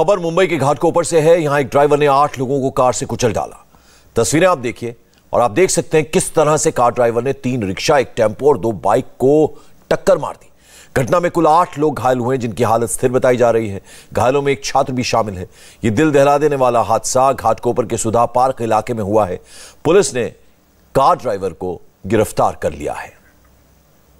खबर मुंबई के घाटकोपर से है। यहाँ एक ड्राइवर ने आठ लोगों को कार से कुचल डाला। तस्वीरें आप देखिए और आप देख सकते हैं किस तरह से कार ड्राइवर ने तीन रिक्शा, एक टेंपो और दो बाइक को टक्कर मार दी। घटना में कुल आठ लोग घायल हुए हैं, जिनकी हालत स्थिर बताई जा रही है। घायलों में एक छात्र भी शामिल है। ये दिल दहला देने वाला हादसा घाटकोपर के सुधा पार्क इलाके में हुआ है। पुलिस ने कार ड्राइवर को गिरफ़्तार कर लिया है।